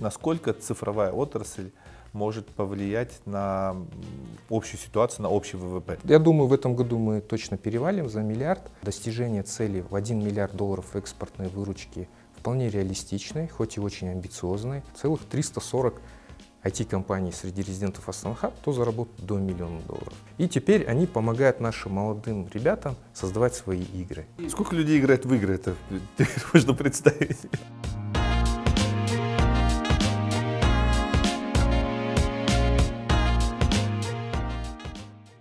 насколько цифровая отрасль может повлиять на общую ситуацию, на общий ВВП? Я думаю, в этом году мы точно перевалим за миллиард. Достижение цели в 1 миллиард долларов экспортной выручки вполне реалистичной, хоть и очень амбициозной. Целых 340 IT-компаний среди резидентов Астана Хаб, то заработают до миллиона долларов. И теперь они помогают нашим молодым ребятам создавать свои игры. Сколько людей играет в игры, это можно представить?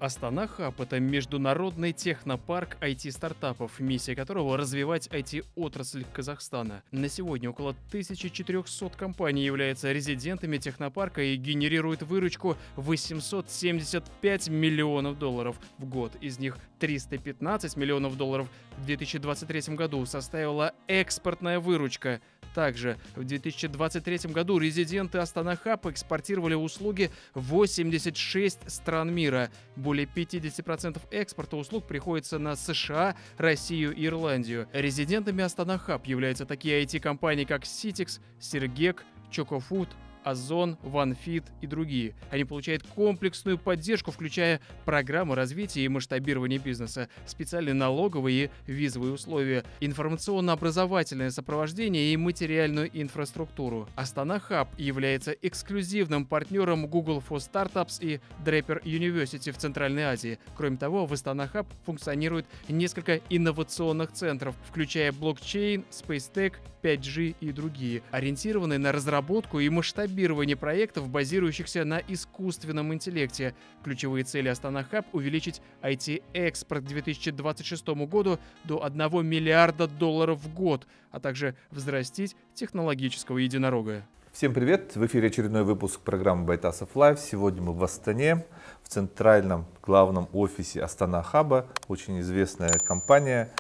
Астана Хаб – это международный технопарк IT-стартапов, миссия которого – развивать IT-отрасль Казахстана. На сегодня около 1400 компаний являются резидентами технопарка и генерируют выручку 875 миллионов долларов в год. Из них 315 миллионов долларов в 2023 году составила экспортная выручка – также в 2023 году резиденты Астана Хаб экспортировали услуги в 86 стран мира. Более 50% экспорта услуг приходится на США, Россию и Ирландию. Резидентами Астана Хаб являются такие IT-компании, как Citix, Сергек, Чокофуд, Озон, OneFit и другие. Они получают комплексную поддержку, включая программы развития и масштабирования бизнеса, специальные налоговые и визовые условия, информационно-образовательное сопровождение и материальную инфраструктуру. Астана Hub является эксклюзивным партнером Google for Startups и Draper University в Центральной Азии. Кроме того, в Астана Hub функционирует несколько инновационных центров, включая блокчейн, Space Tech, 5G и другие, ориентированные на разработку и масштабирование проектов, базирующихся на искусственном интеллекте. Ключевые цели Астана Хаб – увеличить IT-экспорт к 2026 году до 1 миллиарда долларов в год, а также взрастить технологического единорога. Всем привет! В эфире очередной выпуск программы Байтасов Лайв. Сегодня мы в Астане, в центральном главном офисе Астана Хаба, очень известная компания.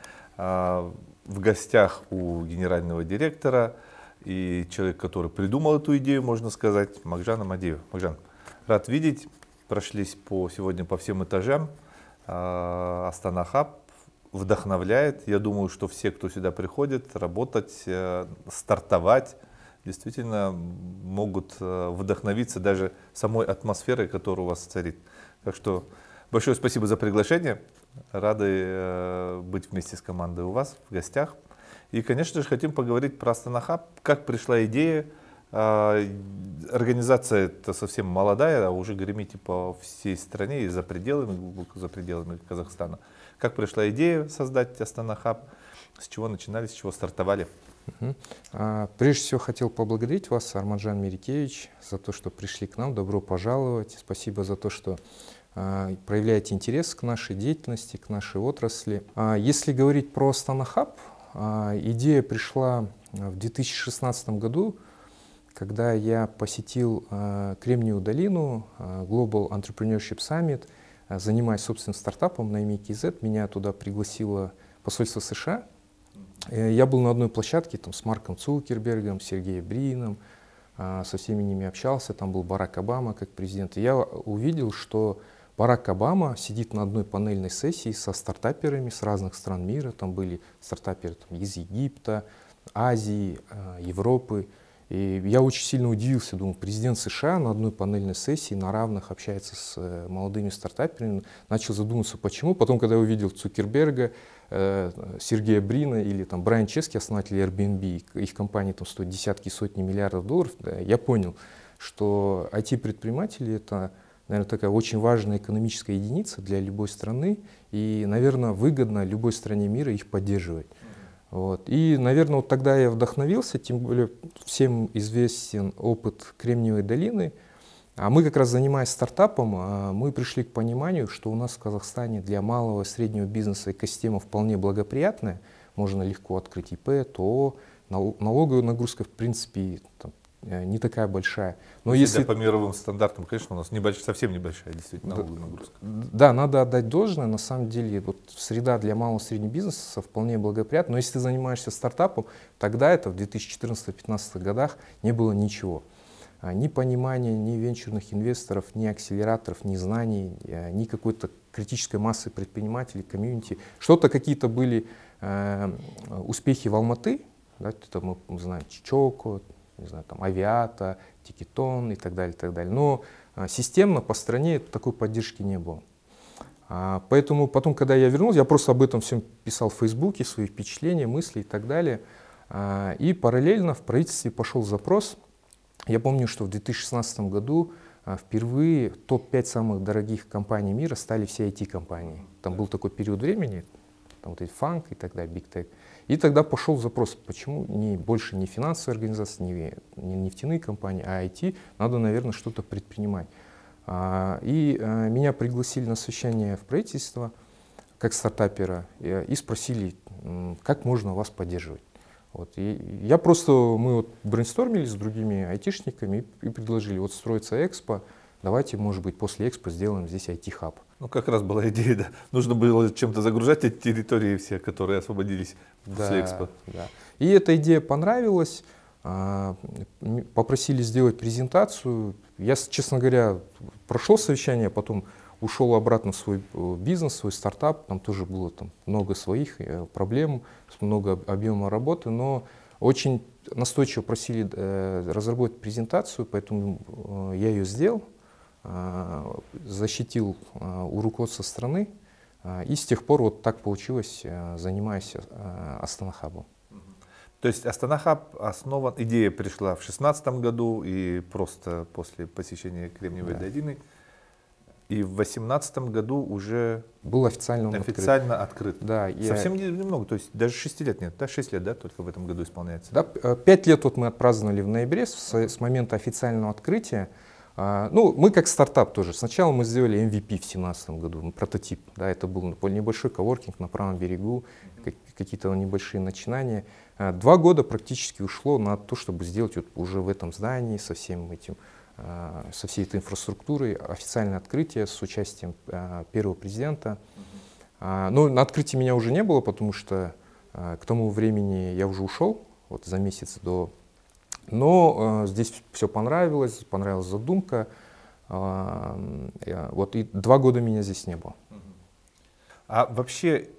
В гостях у генерального директора и человек, который придумал эту идею, можно сказать, Макжан Амадеев. Макжан, рад видеть. Прошлись по, сегодня по всем этажам. А, Астана Хаб вдохновляет. Я думаю, что все, кто сюда приходит, работать, э, стартовать, действительно могут э, вдохновиться даже самой атмосферой, которая у вас царит. Так что большое спасибо за приглашение. Рады э, быть вместе с командой у вас в гостях. И, конечно же, хотим поговорить про Астанахаб, как пришла идея. Э, организация это совсем молодая, а уже гремите по всей стране и за пределами, за пределами Казахстана. Как пришла идея создать Астанахаб, с чего начинали, с чего стартовали? Угу. А, прежде всего хотел поблагодарить вас, Армаджан Мерикевич, за то, что пришли к нам. Добро пожаловать. Спасибо за то, что а, проявляете интерес к нашей деятельности, к нашей отрасли. А, если говорить про Станахаб, идея пришла в 2016 году, когда я посетил а, Кремниевую долину, Global Entrepreneurship Summit, занимаясь собственным стартапом на MKZ, меня туда пригласило посольство США. Э, я был на одной площадке там, с Марком Цукербергом, Сергеем Брином, со всеми ними общался, там был Барак Обама как президент. И я увидел, что Барак Обама сидит на одной панельной сессии со стартаперами с разных стран мира. Там были стартаперы там, из Египта, Азии, э, Европы. И я очень сильно удивился, думаю, президент США на одной панельной сессии на равных общается с э, молодыми стартаперами. Начал задумываться, почему. Потом, когда я увидел Цукерберга, э, Сергея Брина или там Брайан Чески, основатель Airbnb, их компания там стоит десятки, сотни миллиардов долларов, я понял, что IT-предприниматели это наверное, такая очень важная экономическая единица для любой страны, и, наверное, выгодно любой стране мира их поддерживать. Вот. И, наверное, вот тогда я вдохновился, тем более всем известен опыт Кремниевой долины. А мы как раз занимаясь стартапом, а, мы пришли к пониманию, что у нас в Казахстане для малого и среднего бизнеса экосистема вполне благоприятная. Можно легко открыть ИП, ТО, налоговая нагрузка, в принципе, там, не такая большая. Но если, если по мировым стандартам, конечно, у нас небольш... совсем небольшая действительно налоговая нагрузка. Да, надо отдать должное. На самом деле, вот среда для малого и среднего бизнеса вполне благоприятна. Но если ты занимаешься стартапом, тогда это в 2014-2015 годах не было ничего. А, ни понимания, ни венчурных инвесторов, ни акселераторов, ни знаний, э, ни какой-то критической массы предпринимателей, комьюнити. Что-то какие-то были э, успехи в Алматы, да, это мы знаем Choco, не знаю, там Авиата, Тикетон и так далее, и так далее. Но системно по стране такой поддержки не было. Поэтому потом, когда я вернулся, я просто об этом всем писал в Фейсбуке, свои впечатления, мысли и так далее. И параллельно в правительстве пошел запрос. Я помню, что в 2016 году впервые топ-5 самых дорогих компаний мира стали все IT-компании. Там был такой период времени, там вот эти фанк и так далее, Big Tech. И тогда пошел запрос, почему не, больше не финансовые организации, не, не нефтяные компании, а IT, надо, наверное, что-то предпринимать. А, и а, меня пригласили на совещание в правительство как стартапера и, и спросили, как можно вас поддерживать. Вот. И я просто, мы вот брейнстормили с другими айтишниками и, и предложили, вот строится экспо, давайте, может быть, после экспо сделаем здесь IT-хаб. Ну, как раз была идея, да. Нужно было чем-то загружать эти территории все, которые освободились да, после экспо. Да. И эта идея понравилась. А, попросили сделать презентацию. Я, честно говоря, прошел совещание, потом ушел обратно в свой э, бизнес, свой стартап. Там тоже было там, много своих э, проблем, много объема работы, но очень настойчиво просили э, разработать презентацию, поэтому я ее сделал. А, защитил а, у руководства страны, а, и с тех пор вот так получилось, занимаюсь Астанахабом. То есть Астанахаб основан, идея пришла в 2016 году и просто после посещения Кремниевой да. долины. И в 2018 году уже был официально, официально открыт. открыт. Да, Совсем я... немного, то есть даже 6 лет нет, да, 6 лет, да, только в этом году исполняется. Да, 5 лет вот мы отпраздновали в ноябре с, с момента официального открытия. А, ну, мы как стартап тоже. Сначала мы сделали MVP в 2017 году, прототип. Да, это был небольшой коворкинг на правом берегу, какие-то небольшие начинания. А, два года практически ушло на то, чтобы сделать вот уже в этом здании со всем этим, а, со всей этой инфраструктурой официальное открытие с участием первого президента. Но на открытии меня уже не было, потому что к тому времени я уже ушел, вот за месяц до но э, здесь все понравилось, понравилась задумка. Э, вот и два года меня здесь не было. А вообще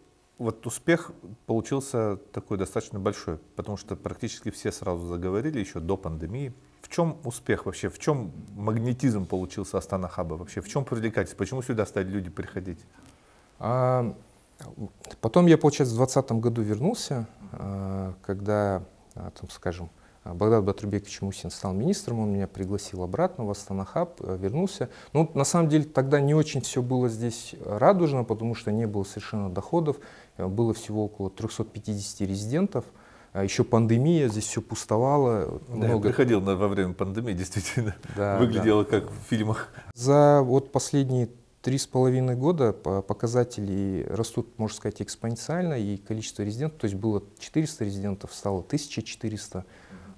вот успех получился такой достаточно большой, потому что практически все сразу заговорили еще до пандемии. В чем успех вообще? В чем магнетизм получился Астана Хаба? Вообще в чем привлекательность? Почему сюда стали люди приходить? А, потом я, получается, в 2020 году вернулся, а, когда, а, там, скажем, а, Богдан Батрубекович Мусин стал министром, он меня пригласил обратно в Астанахаб, э, вернулся. Ну, на самом деле тогда не очень все было здесь радужно, потому что не было совершенно доходов, э, было всего около 350 резидентов. А еще пандемия, здесь все пустовало. Да, много... Я приходил на, во время пандемии, действительно. Да, Выглядело да. как в фильмах. За вот последние три с половиной года показатели растут, можно сказать, экспоненциально, и количество резидентов, то есть было 400 резидентов, стало 1400.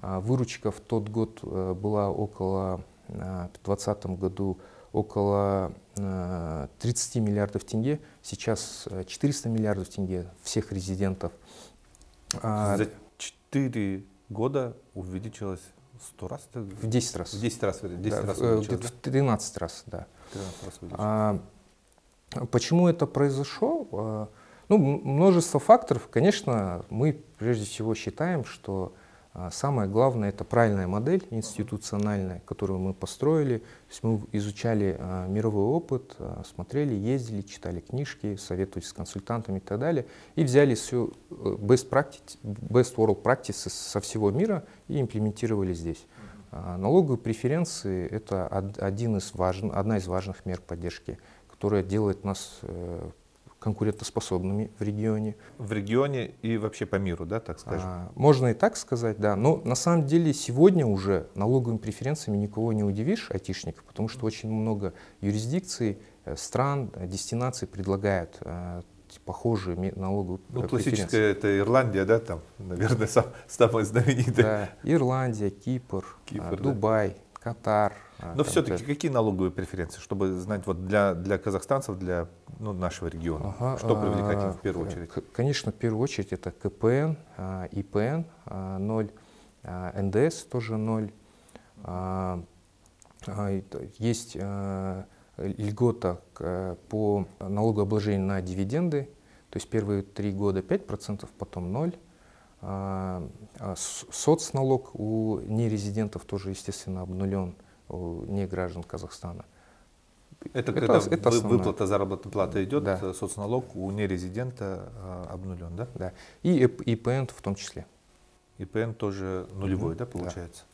А выручка в тот год э, была около, э, в 2020 году около 30 э, миллиардов тенге, сейчас 400 миллиардов тенге всех резидентов. А За 4 года увеличилось 100 раз? В 10 раз. В 10 раз, 10 да, раз увеличилось, В 13 раз, да. 13 раз а, почему это произошло? А, ну, множество факторов. Конечно, мы прежде всего считаем, что самое главное – это правильная модель институциональная, которую мы построили. То есть мы изучали а, мировой опыт, а, смотрели, ездили, читали книжки, советовались с консультантами и так далее. И взяли все э, best, practice, best world practices со всего мира и имплементировали здесь. Налоговые преференции – это один из важн, одна из важных мер поддержки, которая делает нас э, конкурентоспособными в регионе. В регионе и вообще по миру, да, так скажем? А, можно и так сказать, да. Но на самом деле сегодня уже налоговыми преференциями никого не удивишь, айтишников, потому что очень много юрисдикций, э, стран, э, дестинаций предлагают э, похожие налоговые ну, классическая это Ирландия, да, там, наверное, сам, самая знаменитая. Да, Ирландия, Кипр, Кипр Дубай, да. Катар. Но все-таки какие налоговые преференции, чтобы знать вот для, для казахстанцев, для ну, нашего региона, ага, что привлекательно а, в первую очередь? Конечно, в первую очередь это КПН, а, ИПН 0, НДС тоже 0. Есть льгота по налогообложению на дивиденды, то есть первые три года 5%, потом 0%. А, а соцналог у нерезидентов тоже, естественно, обнулен у неграждан Казахстана. Это, это, это, это выплата заработной платы идет, да. Э, соцналог у нерезидента э, обнулен, да? Да. И ИПН в том числе. ИПН тоже нулевой, mm-hmm. да, получается?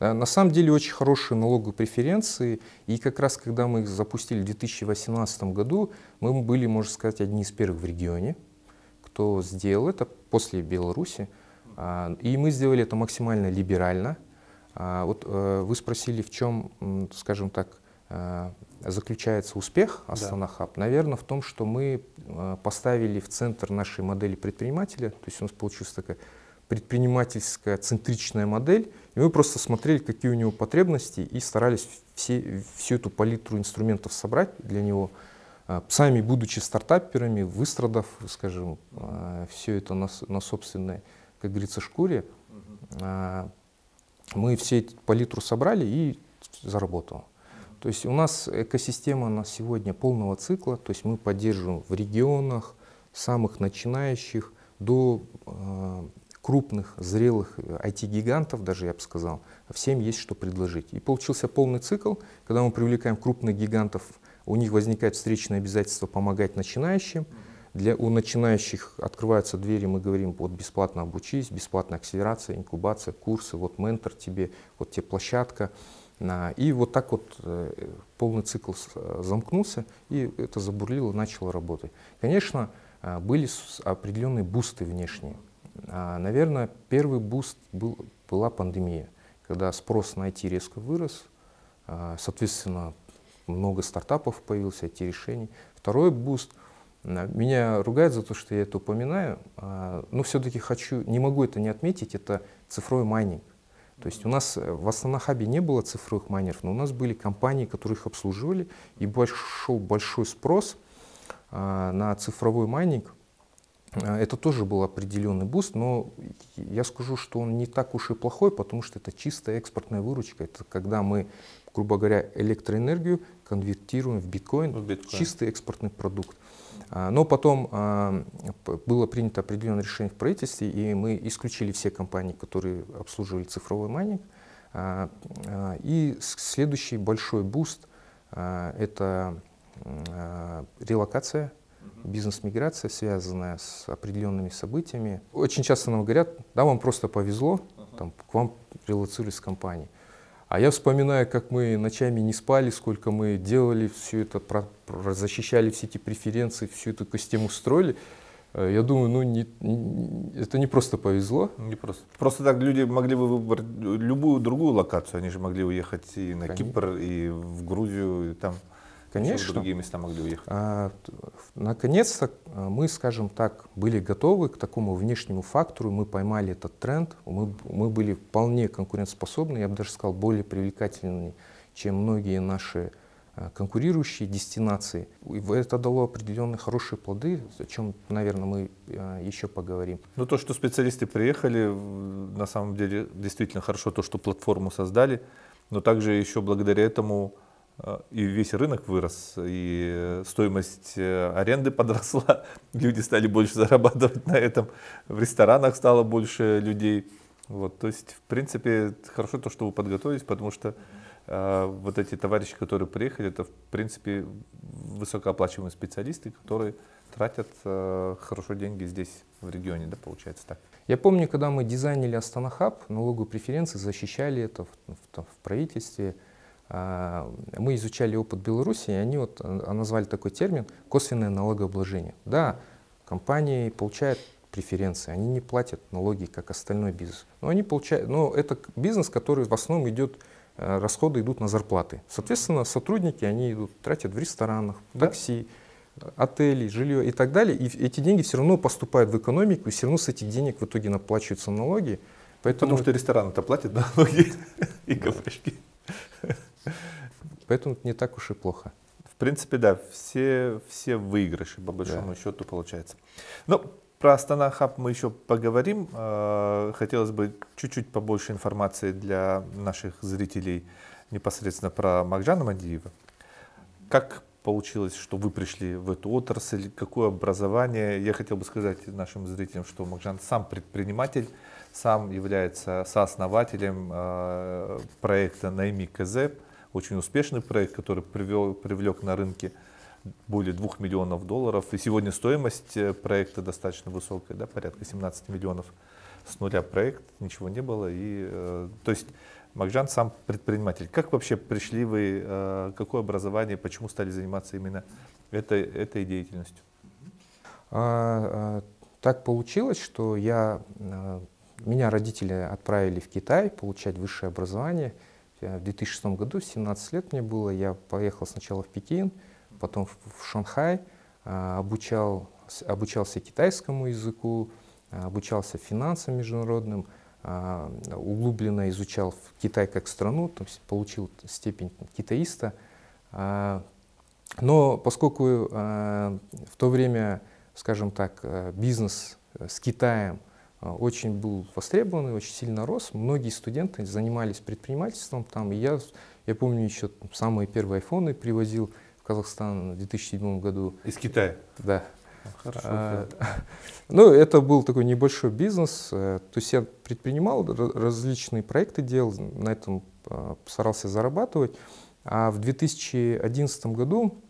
Да. На самом деле очень хорошие налоговые преференции. И как раз когда мы их запустили в 2018 году, мы были, можно сказать, одни из первых в регионе, кто сделал это после Беларуси. А, и мы сделали это максимально либерально. А, вот э, вы спросили, в чем, скажем так, э, заключается успех Астана Хаб? Да. Наверное, в том, что мы э, поставили в центр нашей модели предпринимателя, то есть у нас получилась такая предпринимательская центричная модель, и мы просто смотрели, какие у него потребности, и старались все, всю эту палитру инструментов собрать для него, сами будучи стартаперами, выстрадав, скажем, все это на, на собственной, как говорится, шкуре, мы все эти палитру собрали и заработало. То есть у нас экосистема на сегодня полного цикла, то есть мы поддерживаем в регионах самых начинающих до э, крупных, зрелых IT-гигантов, даже я бы сказал, всем есть что предложить. И получился полный цикл, когда мы привлекаем крупных гигантов, у них возникает встречное обязательство помогать начинающим, для, у начинающих открываются двери, мы говорим, вот бесплатно обучись, бесплатная акселерация, инкубация, курсы, вот ментор тебе, вот тебе площадка. И вот так вот э, полный цикл э, замкнулся, и это забурлило, начало работать. Конечно, э, были определенные бусты внешние. А, наверное, первый буст был, была пандемия, когда спрос на IT резко вырос, а, соответственно, много стартапов появилось, IT-решений. Второй буст – меня ругают за то, что я это упоминаю, а, но все-таки хочу, не могу это не отметить, это цифровой майнинг. То есть у нас в Astana Hub е не было цифровых майнеров, но у нас были компании, которые их обслуживали, и большой, большой спрос а, на цифровой майнинг. А, это тоже был определенный буст, но я скажу, что он не так уж и плохой, потому что это чистая экспортная выручка. Это когда мы, грубо говоря, электроэнергию конвертируем в биткоин, в биткоин. чистый экспортный продукт. А, но потом а, было принято определенное решение в правительстве, и мы исключили все компании, которые обслуживали цифровой майнинг. А, и следующий большой буст – это релокация, бизнес-миграция, связанная с определенными событиями. Очень часто нам говорят, да, вам просто повезло, там, к вам релоцировались компании. А я вспоминаю, как мы ночами не спали, сколько мы делали все это, про, про, защищали все эти преференции, всю эту систему строили. Э, я думаю, ну не, не, это не просто повезло. Не просто. Просто так люди могли бы выбрать любую другую локацию. Они же могли уехать и на Конечно. Кипр, и в Грузию, и там. Конечно. В другие места могли уехать. А, наконец-то а, мы, скажем так, были готовы к такому внешнему фактору, мы поймали этот тренд, мы, мы были вполне конкурентоспособны, я бы даже сказал, более привлекательны, чем многие наши а, конкурирующие дестинации. И это дало определенные хорошие плоды, о чем, наверное, мы а, еще поговорим. Ну, то, что специалисты приехали, на самом деле действительно хорошо, то, что платформу создали, но также еще благодаря этому и весь рынок вырос, и стоимость э, аренды подросла, люди стали больше зарабатывать на этом, в ресторанах стало больше людей. Вот, то есть, в принципе, хорошо то, что вы подготовились, потому что э, вот эти товарищи, которые приехали, это, в принципе, высокооплачиваемые специалисты, которые тратят э, хорошо деньги здесь, в регионе, да, получается так. Я помню, когда мы дизайнили Астана Хаб, налоговые преференции, защищали это в, в, в правительстве, мы изучали опыт Беларуси, и они вот а, назвали такой термин косвенное налогообложение. Да, компании получают преференции, они не платят налоги, как остальной бизнес. Но они получают, но это бизнес, который в основном идет, а, расходы идут на зарплаты. Соответственно, сотрудники, они идут, тратят в ресторанах, в такси, отели, жилье и так далее. И эти деньги все равно поступают в экономику, и все равно с этих денег в итоге наплачиваются налоги. Поэтому... Потому что рестораны-то платят налоги и кафешки. Поэтому это не так уж и плохо. В принципе, да, все, все выигрыши, по большому да. счету, получается. Но про Астана Хаб мы еще поговорим. А, хотелось бы чуть-чуть побольше информации для наших зрителей непосредственно про Макжана Мадиева. Как получилось, что вы пришли в эту отрасль? Какое образование? Я хотел бы сказать нашим зрителям, что Макжан сам предприниматель, сам является сооснователем э, проекта «Найми КЗ», очень успешный проект, который привел, привлек на рынке более 2 миллионов долларов. И сегодня стоимость э, проекта достаточно высокая, да, порядка 17 миллионов. С нуля проект, ничего не было. И, э, то есть Макжан сам предприниматель. Как вообще пришли вы, э, какое образование, почему стали заниматься именно этой, этой деятельностью? А, а, так получилось, что я, а, меня родители отправили в Китай получать высшее образование. В 2006 году, 17 лет мне было, я поехал сначала в Пекин, потом в Шанхай, а, обучал, обучался китайскому языку, а, обучался финансам международным, а, углубленно изучал Китай как страну, то есть получил степень китаиста. Но поскольку в то время, скажем так, бизнес с Китаем очень был востребован и очень сильно рос, многие студенты занимались предпринимательством там, и я, я помню еще самые первые айфоны привозил в Казахстан в 2007 году. Из Китая? Да. Хорошо. А, ну, это был такой небольшой бизнес. Э, то есть я предпринимал, различные проекты делал, на этом а, старался зарабатывать. А в 2011 году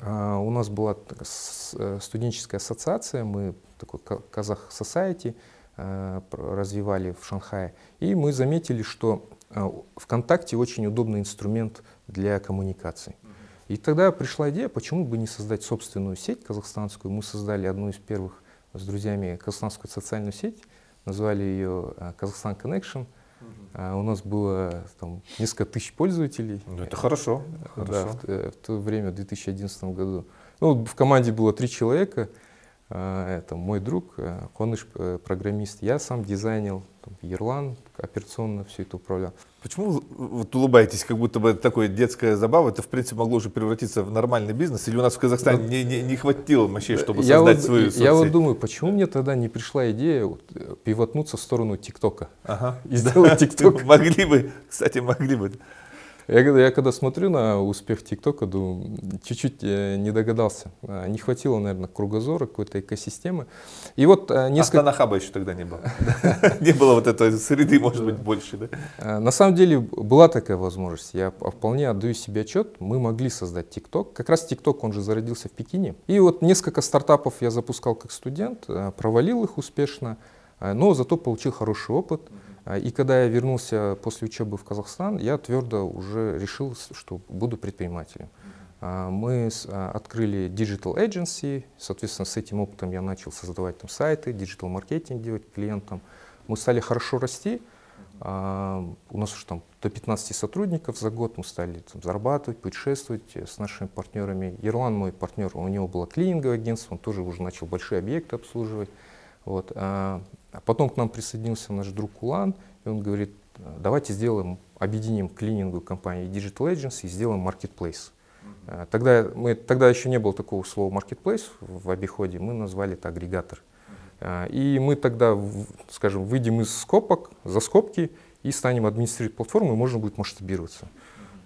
а, у нас была э, студенческая ассоциация, мы такой Казах Society э, развивали в Шанхае. И мы заметили, что ВКонтакте очень удобный инструмент для коммуникации. И тогда пришла идея, почему бы не создать собственную сеть казахстанскую. Мы создали одну из первых с друзьями казахстанскую социальную сеть, назвали ее э, Казахстан Connection. А у нас было там, несколько тысяч пользователей. Ну, это хорошо. хорошо. Да, в, э, в то время, в 2011 году. Ну, в команде было три человека. А, это мой друг, Хоныш, э, программист. Я сам дизайнил, там, Ерлан операционно все это управлял. Почему вот улыбаетесь, как будто бы это такое детская забава? Это, в принципе, могло уже превратиться в нормальный бизнес? Или у нас в Казахстане не, не, не хватило мощей, чтобы я создать вот, свою соцсеть? Я вот думаю, почему мне тогда не пришла идея вот, пивотнуться в сторону ТикТока ага. и сделать ТикТок? Могли бы, кстати, могли бы. Я, я когда смотрю на успех ТикТока, думаю, чуть-чуть э, не догадался. А, не хватило, наверное, кругозора, какой-то экосистемы. И вот э, несколько... Astana Hub а еще тогда не было. Не было вот этой среды, может быть, больше? А, на самом деле была такая возможность. Я вполне отдаю себе отчет. Мы могли создать ТикТок. Как раз ТикТок, он же зародился в Пекине. И вот несколько стартапов я запускал как студент, э, провалил их успешно, но зато получил хороший опыт. А, и когда я вернулся после учебы в Казахстан, я твердо уже решил, что буду предпринимателем. А, мы а, открыли Digital Agency, соответственно, с этим опытом я начал создавать там сайты, digital маркетинг делать клиентам. Мы стали хорошо расти, у нас уже там до 15 сотрудников за год, мы стали там, зарабатывать, путешествовать с нашими партнерами. Ерлан, мой партнер, у него было клининговое агентство, он тоже уже начал большие объекты обслуживать. Вот. А потом к нам присоединился наш друг Улан, и он говорит, давайте сделаем, объединим клининговую компанию Digital Agency и сделаем marketplace. Mm-hmm. Тогда, мы, тогда еще не было такого слова marketplace в обиходе, мы назвали это агрегатор. Mm-hmm. И мы тогда, скажем, выйдем из скобок, за скобки и станем администрировать платформу, и можно будет масштабироваться.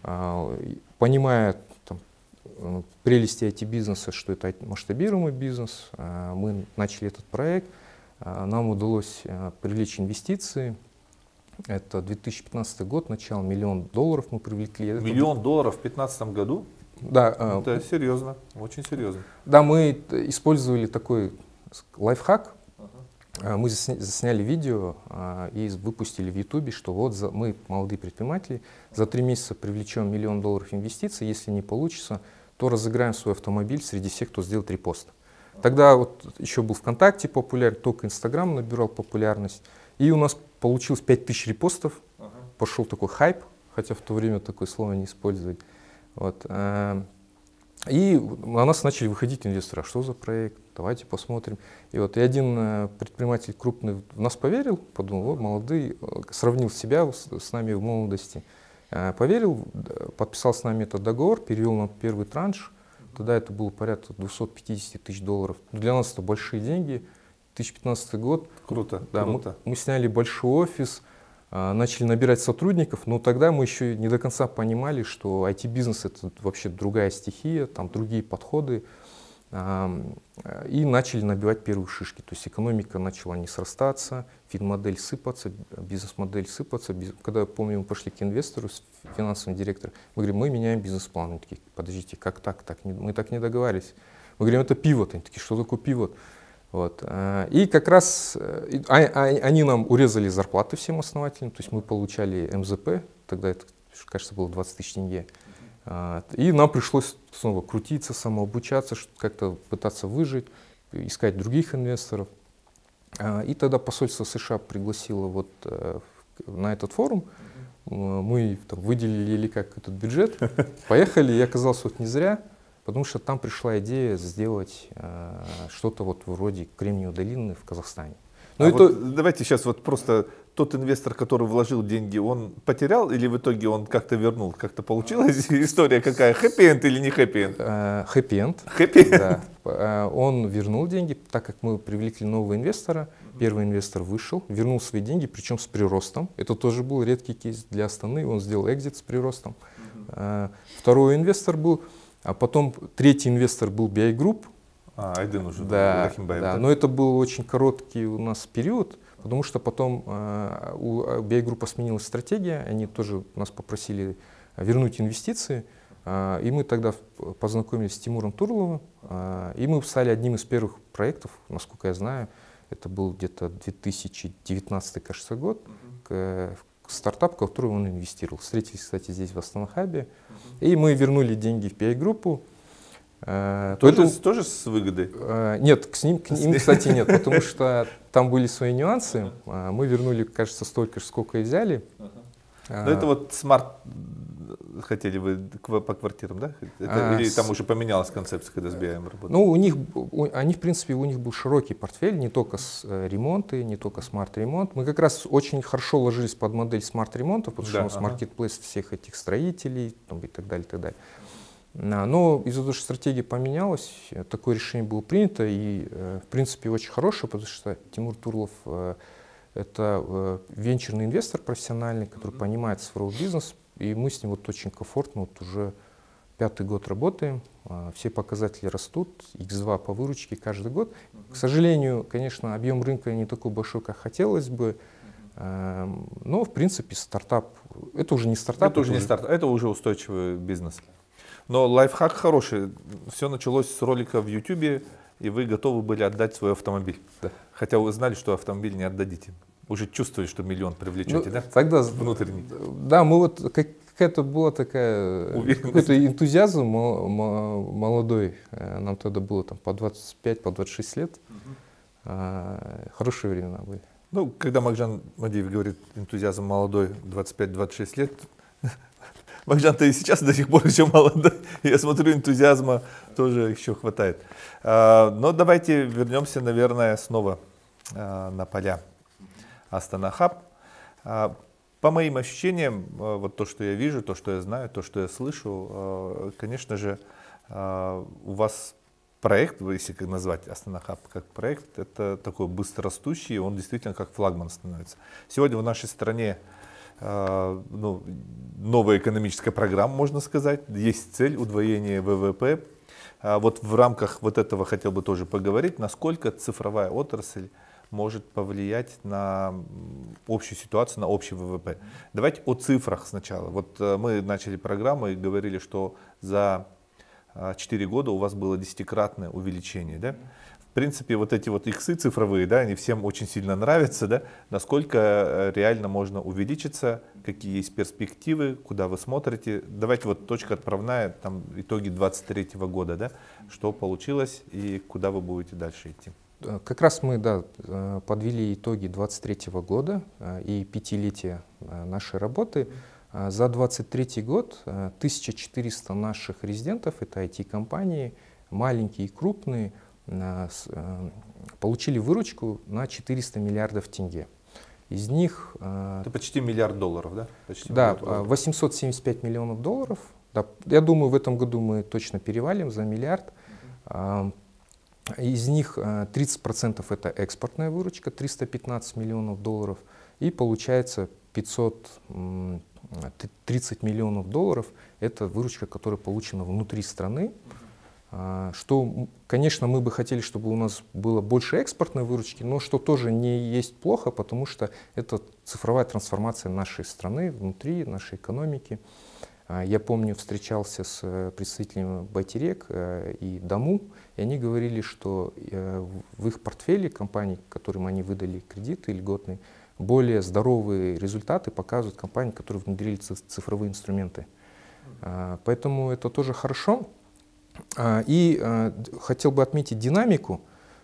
Mm-hmm. Понимая там, э, прелести IT-бизнеса, что это масштабируемый бизнес, мы начали этот проект – а, нам удалось а, привлечь инвестиции. Это 2015 год, начало, миллион долларов мы привлекли. Миллион долларов в 2015 году? Да. А, Это серьезно, очень серьезно. Да, мы использовали такой лайфхак. Мы засняли видео и выпустили в Ютубе, что вот за, мы, молодые предприниматели, за три месяца привлечем миллион долларов инвестиций. Если не получится, то разыграем свой автомобиль среди всех, кто сделает репост. Тогда вот еще был ВКонтакте популярен, только Инстаграм набирал популярность. И у нас получилось 5000 репостов, ага. пошел такой хайп, хотя в то время такое слово не использовать. Вот. Э, и на нас начали выходить инвесторы. А что за проект? Давайте посмотрим. И вот и один э, предприниматель крупный в нас поверил, подумал, вот молодый, э, сравнил себя с, с нами в молодости. Поверил, подписал с нами этот договор, перевел нам первый транш. Тогда это было порядка 250 тысяч долларов. Для нас это большие деньги. 2015 год. Круто, да, круто. Мы, мы сняли большой офис, начали набирать сотрудников, но тогда мы еще не до конца понимали, что IT-бизнес это вообще другая стихия, там другие подходы. И начали набивать первые шишки. То есть экономика начала не срастаться, фин-модель сыпаться, бизнес-модель сыпаться. Когда, помню, мы пошли к инвестору, финансовым директором, мы говорим, мы меняем бизнес-план. Они такие, подождите, как так? так? Мы так не договаривались. Мы говорим, это пивот. Они такие, что такое пивот? Вот. А, и как раз э, а, а, они нам урезали зарплаты всем основателям, то есть мы получали МЗП, тогда это, кажется, было 20 тысяч тенге. И нам пришлось снова крутиться, самообучаться, как-то пытаться выжить, искать других инвесторов. И тогда посольство США пригласило вот э, на этот форум. Мы там, выделили или как этот бюджет, поехали, и оказалось вот не зря. Потому что там пришла идея сделать э, что-то вот вроде Кремниевой долины в Казахстане. Ну, а это... вот давайте сейчас вот просто тот инвестор, который вложил деньги, он потерял или в итоге он как-то вернул? Как-то получилась история какая? Хэппи-энд или не хэппи-энд? Хэппи-энд. Хэппи да. Э, он вернул деньги, так как мы привлекли нового инвестора. Первый инвестор вышел, вернул свои деньги, причем с приростом. Это тоже был редкий кейс для Астаны. Он сделал экзит с приростом. Э, второй инвестор был а потом третий инвестор был BI Group. А, Айден уже. Да, да, да, но это был очень короткий у нас период, потому что потом э, у BI Group сменилась стратегия, они тоже нас попросили вернуть инвестиции. Э, и мы тогда познакомились с Тимуром Турловым, э, и мы стали одним из первых проектов, насколько я знаю, это был где-то 2019, кажется, год, к, стартап, в который он инвестировал. Встретились, кстати, здесь в Astana Hub е. И мы вернули деньги в BI-группу. Э, тоже, Поэтому, тоже с выгодой? Нет, к ним, к ним, кстати, нет, потому что там были свои нюансы. Э, мы вернули, кажется, столько же, сколько и взяли. Но это вот smart хотели вы по квартирам, да? Это, а, или там уже поменялась концепция, когда с BIM работали? Ну, у них, у, они, в принципе, у них был широкий портфель, не только с э, ремонты, не только smart -ремонт. Мы как раз очень хорошо ложились под модель smart -ремонтов, потому да, что у нас ага. marketplace всех этих строителей там, и так далее, и так далее. Но из-за того, что стратегия поменялась, такое решение было принято, и, э, в принципе, очень хорошее, потому что Тимур Турлов э, это венчурный инвестор профессиональный, который понимает цифровой бизнес, и мы с ним вот очень комфортно, вот уже пятый год работаем, а, все показатели растут, X2 по выручке каждый год. К сожалению, конечно, объем рынка не такой большой, как хотелось бы, эм, но в принципе стартап, это уже не стартап. Это, уже не стартап, это уже устойчивый бизнес. Но лайфхак хороший. Все началось с ролика в YouTube, и вы готовы были отдать свой автомобиль. Да. Хотя вы знали, что автомобиль не отдадите уже чувствовали, что миллион привлечете, ну, да? Тогда внутренний. Да, мы вот как, какая-то была такая какой-то энтузиазм молодой. Э, нам тогда было там по 25, по 26 лет. Угу. Хорошие времена были. Ну, когда Макжан Мадиев говорит энтузиазм молодой, 25-26 лет, Макжан-то и сейчас до сих пор еще молодой. Я смотрю, энтузиазма тоже еще хватает. А, но давайте вернемся, наверное, снова а, на поля. Астана Хаб. А, по моим ощущениям, вот то, что я вижу, то, что я знаю, то, что я слышу, конечно же, у вас проект, если назвать Астана Хаб как проект, это такой быстрорастущий, он действительно как флагман становится. Сегодня в нашей стране ну, новая экономическая программа, можно сказать, есть цель удвоения ВВП. Вот в рамках вот этого хотел бы тоже поговорить, насколько цифровая отрасль может повлиять на общую ситуацию, на общий ВВП. Давайте о цифрах сначала. Вот э, мы начали программу и говорили, что за 4 э, года у вас было десятикратное увеличение. Да? В принципе, вот эти вот иксы цифровые, да, они всем очень сильно нравятся. Да? Насколько э, реально можно увеличиться, какие есть перспективы, куда вы смотрите. Давайте вот точка отправная, там итоги 23 года, да? что получилось и куда вы будете дальше идти. Э, как раз мы да, э, подвели итоги 2023 года и пятилетия нашей работы. За 2023 год 1400 наших резидентов, это IT-компании, маленькие и крупные, получили выручку на 400 миллиардов тенге. Из них... Это почти миллиард долларов, да? Почти да, долларов. 875 миллионов долларов. Да, я думаю, в этом году мы точно перевалим за миллиард. Из них 30% э, это экспортная выручка, 315 миллионов долларов. И получается 530 миллионов долларов — это выручка, которая получена внутри страны. А, что, конечно, мы бы хотели, чтобы у нас было больше экспортной выручки, но что тоже не есть плохо, потому что это цифровая трансформация нашей страны, внутри нашей экономики. А, я помню, встречался с э, представителями Байтерек э, и Дому, и они говорили, что э, в их портфеле компаний, которым они выдали кредиты льготные, более здоровые результаты показывают компании, которые внедрили цифровые инструменты. А, поэтому это тоже хорошо. А, и а, хотел бы отметить динамику.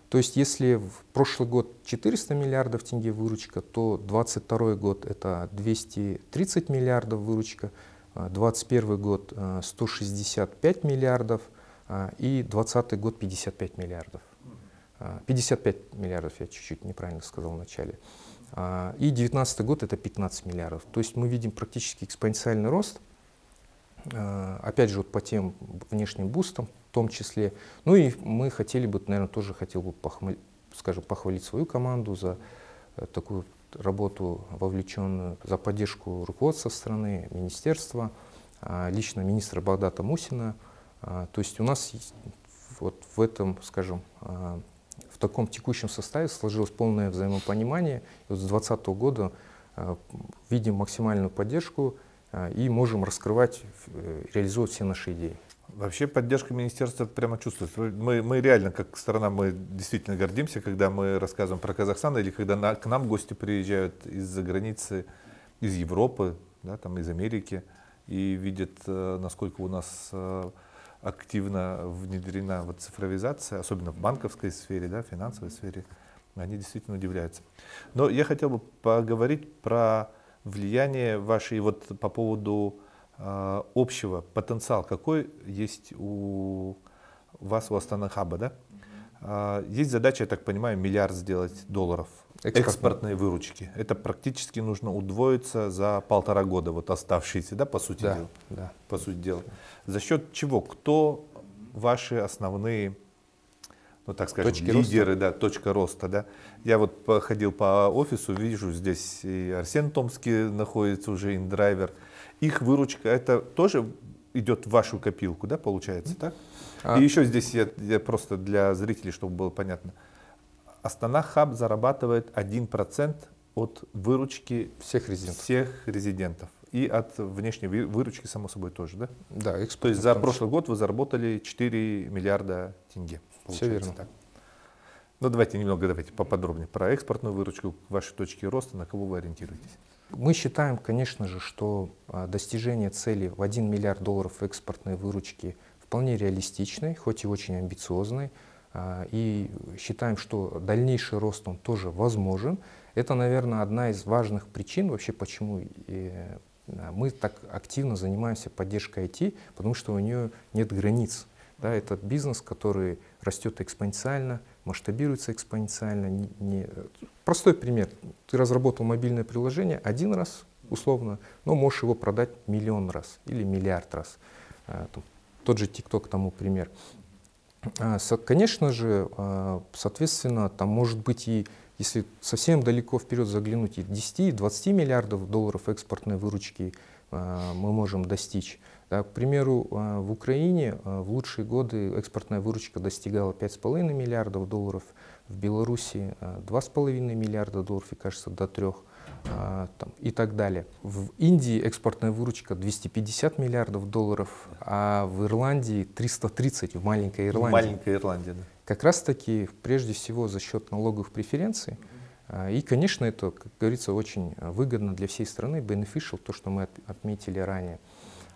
То есть если в прошлый год 400 миллиардов тенге выручка, то 2022 год это 230 миллиардов выручка, 2021 год 165 миллиардов и 2020 год 55 миллиардов. 55 миллиардов, я чуть-чуть неправильно сказал в начале. И 2019 год это 15 миллиардов. То есть мы видим практически экспоненциальный рост – опять же, вот по тем внешним бустам в том числе. Ну и мы хотели бы, наверное, тоже хотел бы, похвалить, скажем, похвалить свою команду за э, такую работу вовлеченную, за поддержку руководства страны, министерства, а, лично министра Багдата Мусина. А, то есть у нас вот в этом, скажем, а, в таком текущем составе сложилось полное взаимопонимание. И вот с 2020 года видим максимальную поддержку и можем раскрывать, э, реализовывать все наши идеи. Вообще поддержка министерства прямо чувствуется. Мы, мы реально, как страна, мы действительно гордимся, когда мы рассказываем про Казахстан или когда на, к нам гости приезжают из-за границы, из Европы, да, там, из Америки, и видят, э, насколько у нас э, активно внедрена вот цифровизация, особенно в банковской сфере, да, финансовой сфере. Они действительно удивляются. Но я хотел бы поговорить про влияние ваше и вот по поводу э, общего потенциала, какой есть у вас, у Астана Хаба, да? Э, есть задача, я так понимаю, миллиард сделать долларов Экспортной. экспортной выручки. Это практически нужно удвоиться за полтора года, вот оставшиеся, да, по сути да, дела? Да. По сути дела. За счет чего? Кто ваши основные ну так скажем, точки лидеры, роста. да, точка роста, да. Я вот походил по офису, вижу, здесь и Арсен Томский находится уже, индрайвер. Их выручка, это тоже идет в вашу копилку, да, получается, так? А... И еще здесь я, я просто для зрителей, чтобы было понятно. Астана Хаб зарабатывает 1% от выручки всех резидентов. всех резидентов. И от внешней выручки, само собой, тоже, да? Да, То есть за прошлый год вы заработали 4 миллиарда тенге. Все верно. Так. Ну давайте немного давайте поподробнее про экспортную выручку, ваши точки роста, на кого вы ориентируетесь. Мы считаем, конечно же, что а, достижение цели в 1 миллиард долларов экспортной выручки вполне реалистичной, хоть и очень амбициозной. А, и считаем, что дальнейший рост он тоже возможен. Это, наверное, одна из важных причин вообще, почему а, мы так активно занимаемся поддержкой IT, потому что у нее нет границ. Да, это бизнес, который растет экспоненциально, масштабируется экспоненциально. Не, не... Простой пример. Ты разработал мобильное приложение один раз, условно, но можешь его продать миллион раз или миллиард раз. А, тот же TikTok тому пример. А, конечно же, а, соответственно, там может быть и, если совсем далеко вперед заглянуть, и 10-20 миллиардов долларов экспортной выручки мы можем достичь. Да, к примеру, а, в Украине а, в лучшие годы экспортная выручка достигала 5,5 миллиардов долларов, в Беларуси 2,5 а, миллиарда долларов и, кажется, до 3 там, и так далее. В Индии экспортная выручка 250 миллиардов долларов, а в Ирландии 330, в маленькой Ирландии. Маленькая Ирландия, да. Как раз таки, прежде всего, за счет налоговых преференций. И, конечно, это, как говорится, очень выгодно для всей страны, beneficial, то, что мы отметили ранее.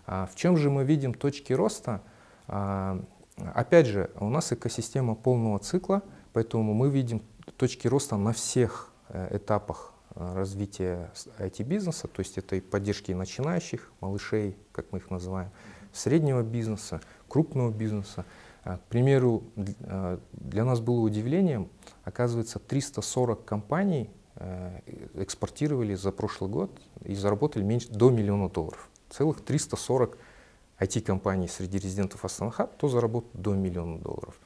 А в чем же мы видим точки роста? А, опять же, у нас экосистема полного цикла, поэтому мы видим точки роста на всех э, этапах э, развития IT-бизнеса, то есть это и поддержки начинающих, малышей, как мы их называем, среднего бизнеса, крупного бизнеса. А, к примеру, для нас было удивлением, оказывается, 340 компаний э, экспортировали за прошлый год и заработали меньше до миллиона долларов целых 340 IT-компаний среди резидентов Астана Хаб, то заработают до миллиона долларов.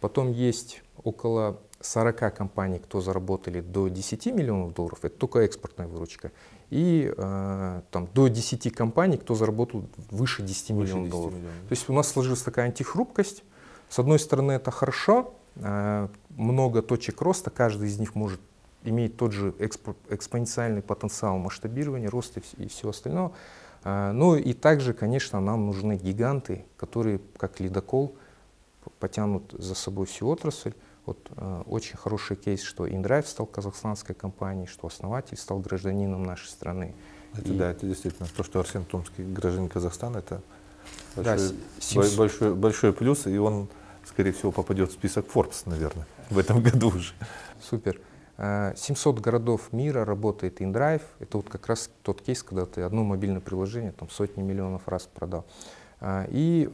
Потом есть около 40 компаний, кто заработали до 10 миллионов долларов, это только экспортная выручка. И э, там, до 10 компаний, кто заработал выше 10 выше миллионов 10 долларов. Миллионов. То есть у нас сложилась такая антихрупкость. С одной стороны, это хорошо, э, много точек роста, каждый из них может иметь тот же экспо экспоненциальный потенциал масштабирования, роста и, и всего остального. Э, ну и также, конечно, нам нужны гиганты, которые, как ледокол, потянут за собой всю отрасль. Вот э, очень хороший кейс, что InDrive стал казахстанской компанией, что основатель стал гражданином нашей страны. Это, и, да, это действительно то, что Арсен Томский гражданин Казахстана, это большой, да, 700... большой, большой плюс, и он, скорее всего, попадет в список Forbes, наверное, в этом году уже. Супер. 700 э, городов мира работает InDrive. Это вот как раз тот кейс, когда ты одно мобильное приложение там сотни миллионов раз продал. Э, и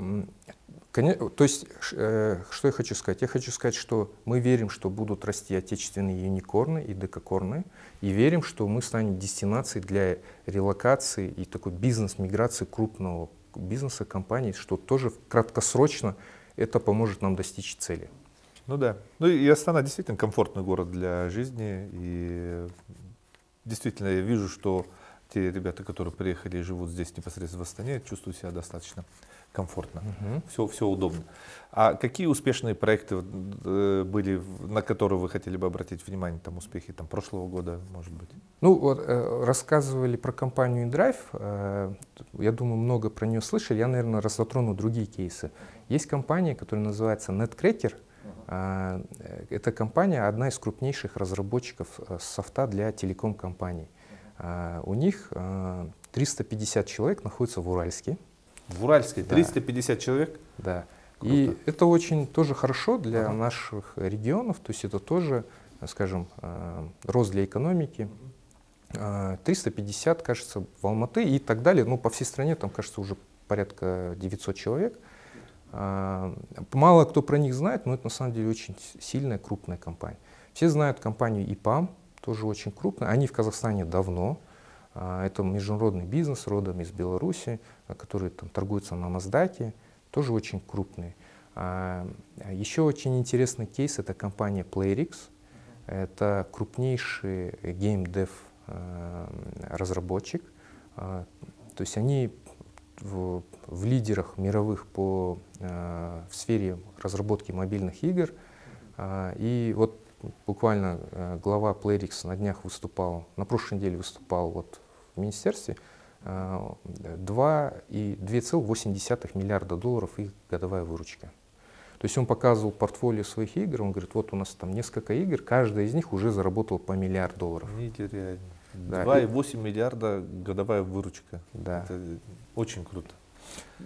то есть, э, что я хочу сказать? Я хочу сказать, что мы верим, что будут расти отечественные юникорны и декакорны, и верим, что мы станем дестинацией для релокации и такой бизнес-миграции крупного бизнеса, компании, что тоже краткосрочно это поможет нам достичь цели. Ну да. Ну и Астана действительно комфортный город для жизни. И действительно я вижу, что те ребята, которые приехали и живут здесь непосредственно в Астане, чувствуют себя достаточно комфортно, угу. все, все удобно. А какие успешные проекты э, были, на которые вы хотели бы обратить внимание, там успехи там, прошлого года, может быть? Ну, вот, э, рассказывали про компанию InDrive, э, я думаю, много про нее слышали, я, наверное, затрону другие кейсы. Есть компания, которая называется NetCracker, эта компания одна из крупнейших разработчиков э, софта для телеком-компаний. Э, у них 350 человек находится в Уральске, в Уральской 350 да. человек? Да. Круто. И это очень тоже хорошо для ага. наших регионов, то есть это тоже, скажем, э, рост для экономики. 350, э, кажется, в Алматы и так далее. Ну, по всей стране там, кажется, уже порядка 900 человек. Э, мало кто про них знает, но это на самом деле очень сильная, крупная компания. Все знают компанию ИПАМ, тоже очень крупная. Они в Казахстане давно. Это международный бизнес родом из Беларуси которые там торгуются на NASDAQ, тоже очень крупные. А, еще очень интересный кейс — это компания PlayRix. Это крупнейший геймдев разработчик. А, то есть они в, в лидерах мировых по, э, в сфере разработки мобильных игр. А, и вот буквально э, глава PlayRix на днях выступал, на прошлой неделе выступал вот в министерстве, 2,8 миллиарда долларов их годовая выручка. То есть он показывал портфолио своих игр, он говорит, вот у нас там несколько игр, каждая из них уже заработала по миллиард долларов. Нереально. Да. 2,8 миллиарда годовая выручка. Да. Это очень круто.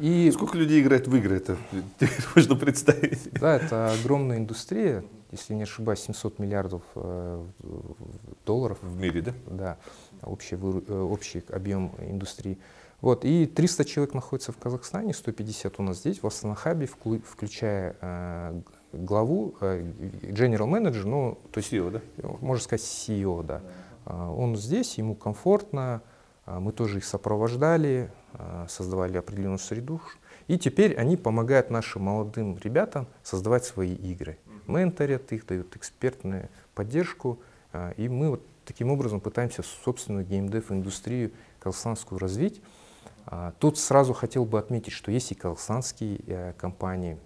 И сколько людей играет в игры, это можно представить. Да, это огромная индустрия, если не ошибаюсь, 700 миллиардов э, долларов. В мире, да? Да общий, э, общий объем индустрии. Вот, и 300 человек находится в Казахстане, 150 у нас здесь, в Астанахабе, включая э, главу, э, general manager, ну, то есть, CEO, да? можно сказать, CEO, да. да. Он здесь, ему комфортно, а, мы тоже их сопровождали, а, создавали определенную среду. И теперь они помогают нашим молодым ребятам создавать свои игры. Менторят их, дают экспертную поддержку. А, и мы вот Таким образом пытаемся собственную геймдев-индустрию казахстанскую развить. А, тут сразу хотел бы отметить, что есть и казахстанские э, компании,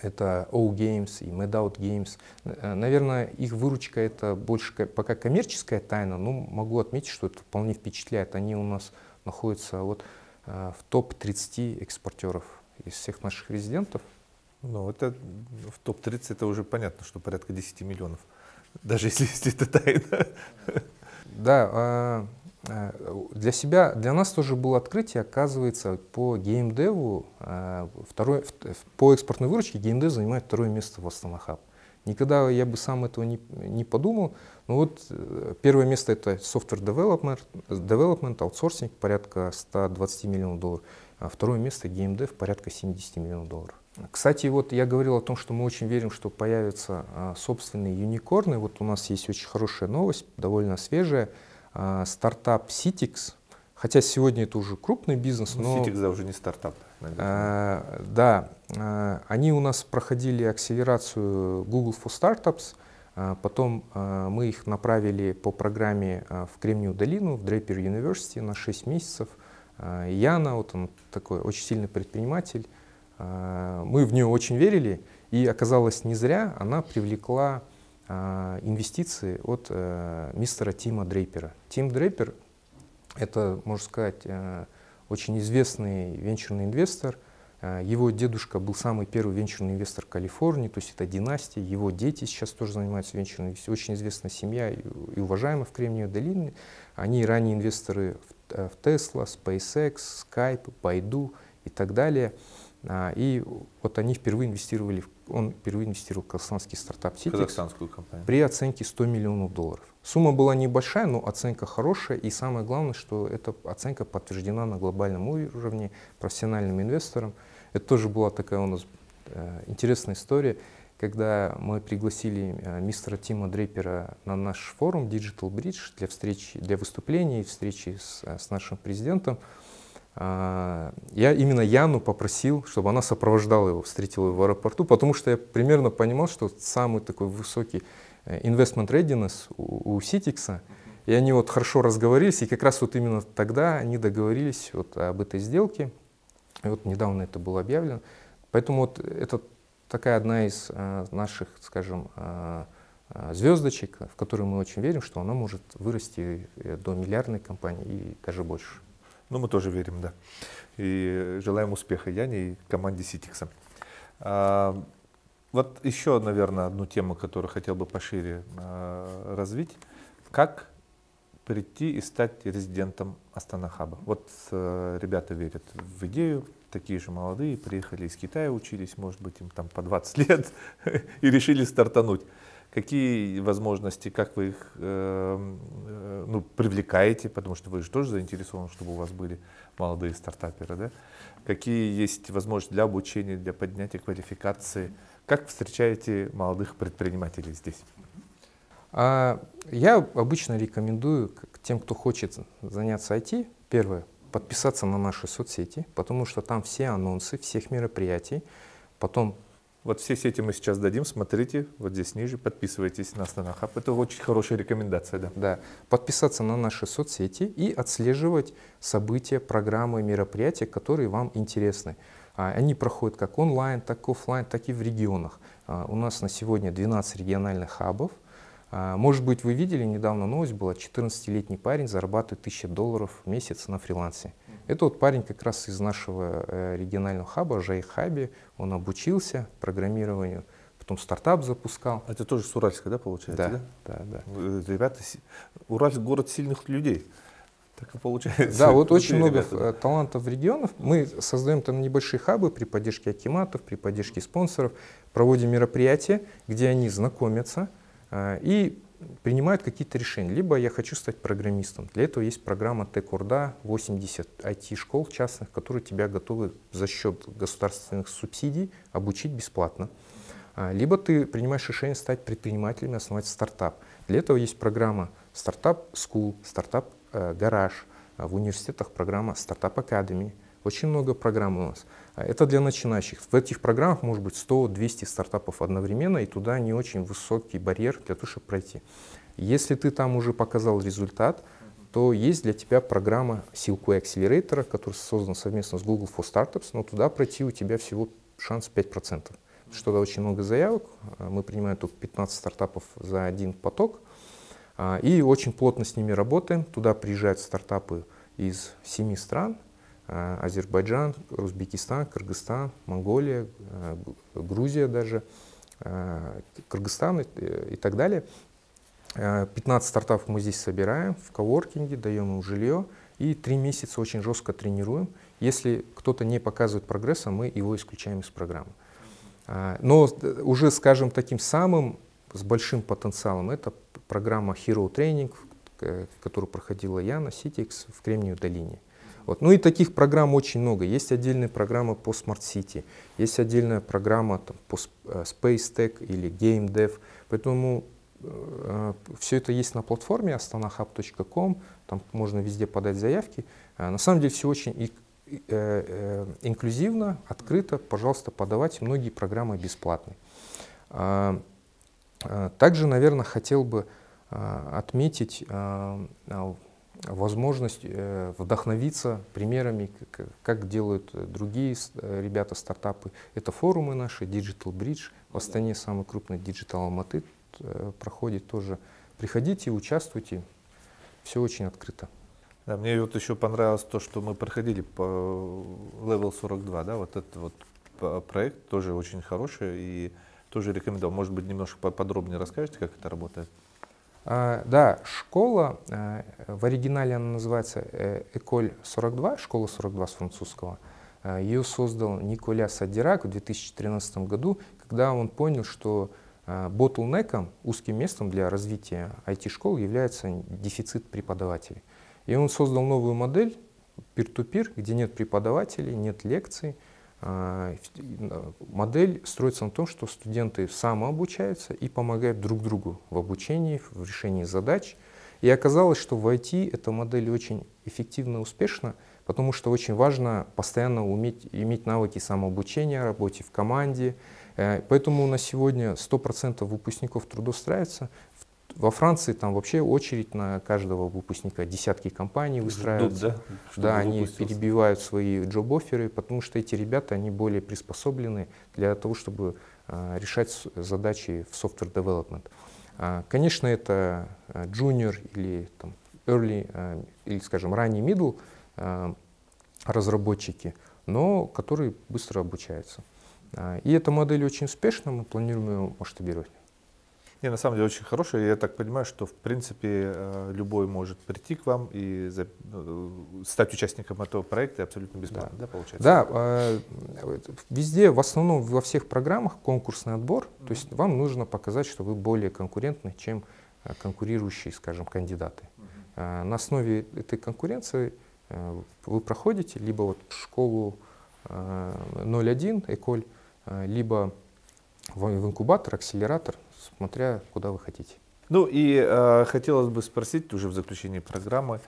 это O Games и Medout Games. Э, наверное, их выручка это больше пока коммерческая тайна, но могу отметить, что это вполне впечатляет. Они у нас находятся вот э, в топ-30 экспортеров из всех наших резидентов. Ну, это в топ-30 это уже понятно, что порядка 10 миллионов даже если, если это тайна. Да, а, для себя, для нас тоже было открытие, оказывается, по геймдеву, а, второй, по экспортной выручке геймдев занимает второе место в Астана Хаб. Никогда я бы сам этого не, не подумал. Но вот э, первое место это software development, development, outsourcing, порядка 120 миллионов долларов. А второе место геймдев, порядка 70 миллионов долларов. Кстати, вот я говорил о том, что мы очень верим, что появятся а, собственные юникорны. Вот у нас есть очень хорошая новость, довольно свежая. А, стартап Citix хотя сегодня это уже крупный бизнес, ну, но... Citix, да, уже не стартап. А, да, а, они у нас проходили акселерацию Google for Startups, потом мы их направили по программе в Кремниевую долину, в Draper University на 6 месяцев. Яна, вот он такой очень сильный предприниматель, мы в нее очень верили, и оказалось не зря, она привлекла инвестиции от а, мистера Тима Дрейпера. Тим Дрейпер — это, можно сказать, а, очень известный венчурный инвестор. Его дедушка был самый первый венчурный инвестор Калифорнии, то есть это династия. Его дети сейчас тоже занимаются венчурной. Очень известная семья и уважаемая в Кремниевой долине. Они ранние инвесторы в Tesla, SpaceX, Skype, Baidu и так далее. А, и вот они впервые инвестировали, он впервые инвестировал в казахстанский стартап Citix Казахстанскую компанию. при оценке 100 миллионов долларов. Сумма была небольшая, но оценка хорошая. И самое главное, что эта оценка подтверждена на глобальном уровне профессиональным инвесторам. Это тоже была такая у нас э, интересная история, когда мы пригласили э, мистера Тима Дрейпера на наш форум Digital Bridge для встречи, для выступления и встречи с, э, с нашим президентом. А, я именно Яну попросил, чтобы она сопровождала его, встретила его в аэропорту, потому что я примерно понимал, что самый такой высокий э, investment readiness у, у Citix, и они вот хорошо разговорились, и как раз вот именно тогда они договорились вот об этой сделке, и вот недавно это было объявлено. Поэтому вот это такая одна из а, наших, скажем, а, звездочек, в которую мы очень верим, что она может вырасти э, до миллиардной компании и даже больше. Ну, мы тоже верим, да. И желаем успеха Яне и команде Ситикса. А, вот еще, наверное, одну тему, которую хотел бы пошире а, развить. Как прийти и стать резидентом Астана Хаба? Вот а, ребята верят в идею, такие же молодые, приехали из Китая, учились, может быть, им там по 20 лет, и решили стартануть. Какие возможности, как вы их э, э, ну, привлекаете, потому что вы же тоже заинтересованы, чтобы у вас были молодые стартаперы, да? Какие есть возможности для обучения, для поднятия квалификации? Как встречаете молодых предпринимателей здесь? А, я обычно рекомендую тем, кто хочет заняться IT, первое, подписаться на наши соцсети, потому что там все анонсы всех мероприятий. Потом вот все сети мы сейчас дадим, смотрите, вот здесь ниже, подписывайтесь на Астана Хаб. Это очень хорошая рекомендация, да. Да, подписаться на наши соцсети и отслеживать события, программы, мероприятия, которые вам интересны. А, они проходят как онлайн, так и офлайн, так и в регионах. А, у нас на сегодня 12 региональных хабов. А, может быть, вы видели, недавно новость была, 14-летний парень зарабатывает 1000 долларов в месяц на фрилансе. Это вот парень как раз из нашего э, регионального хаба, Жайхаби. Он обучился программированию, потом стартап запускал. Это тоже с Уральска, да, получается? Да, да, да. да. Ребята, Уральск город сильных людей. Так и получается. Да, вот очень много ребята. Э, талантов в регионах. Мы создаем там небольшие хабы при поддержке акиматов, при поддержке спонсоров, проводим мероприятия, где они знакомятся э, и принимают какие-то решения. Либо я хочу стать программистом. Для этого есть программа Tech Orda, 80 IT-школ частных, которые тебя готовы за счет государственных субсидий обучить бесплатно. А, либо ты принимаешь решение стать предпринимателем и основать стартап. Для этого есть программа Стартап School, Стартап э. А в университетах программа Стартап Academy. Очень много программ у нас. А, это для начинающих. В этих программах может быть 100-200 стартапов одновременно, и туда не очень высокий барьер для того, чтобы пройти. Если ты там уже показал результат, то есть для тебя программа Silkway Accelerator, которая создана совместно с Google for Startups, но туда пройти у тебя всего шанс 5%. Что то очень много заявок, а, мы принимаем только 15 стартапов за один поток, а, и очень плотно с ними работаем. Туда приезжают стартапы из семи стран, Азербайджан, Узбекистан, Кыргызстан, Монголия, э, Грузия даже, э, Кыргызстан и так далее. 15 стартапов мы здесь собираем в коворкинге, даем им жилье и три месяца очень жестко тренируем. Если кто-то не показывает прогресса, мы его исключаем из программы. Но уже, скажем, таким самым с большим потенциалом это программа Hero Training, которую проходила я на Citix в Кремниевой долине. Вот. Ну и таких программ очень много. Есть отдельная программа по Smart City, есть отдельная программа там, по э, Space Tech или Game Dev. Поэтому э, все это есть на платформе astanahub.com. там можно везде подать заявки. На самом деле все очень инклюзивно, открыто, пожалуйста, подавайте, многие программы бесплатные. Также, наверное, хотел бы отметить возможность э, вдохновиться примерами, как делают другие э, ребята, стартапы. Это форумы наши, Digital Bridge, в Астане самый крупный Digital Алматы э, проходит тоже. Приходите, участвуйте, все очень открыто. Да, мне вот еще понравилось то, что мы проходили по Level 42, да, вот этот вот проект тоже очень хороший и тоже рекомендовал. Может быть, немножко подробнее расскажете, как это работает? А, да, школа, э, в оригинале она называется Эколь 42, школа 42 с французского. Э, Ее создал Николя Садирак в 2013 году, когда он понял, что э, ботлнеком, узким местом для развития IT-школ является дефицит преподавателей. И он создал новую модель, -peer, где нет преподавателей, нет лекций, а, модель строится на том, что студенты самообучаются и помогают друг другу в обучении, в решении задач. И оказалось, что в IT эта модель очень эффективна и успешна, потому что очень важно постоянно уметь, иметь навыки самообучения, работе в команде. Э, поэтому на сегодня 100% выпускников трудоустраиваются. Во Франции там вообще очередь на каждого выпускника, десятки компаний выстраиваются. Ждут, да, да они перебивают свои джоб-оферы, потому что эти ребята, они более приспособлены для того, чтобы а, решать задачи в software development. А, конечно, это а, junior или там, early, а, или, скажем, ранний middle а, разработчики, но которые быстро обучаются. А, и эта модель очень успешна, мы планируем ее масштабировать. Не, на самом деле очень хорошая. Я так понимаю, что в принципе э, любой может прийти к вам и за, э, стать участником этого проекта абсолютно бесплатно, да, да получается? Да, э, везде, в основном во всех программах конкурсный отбор. Mm-hmm. То есть вам нужно показать, что вы более конкурентны, чем конкурирующие, скажем, кандидаты. Mm-hmm. На основе этой конкуренции вы проходите либо вот школу 01, Эколь, либо в инкубатор, акселератор, смотря куда вы хотите. Ну и э, хотелось бы спросить уже в заключении программы,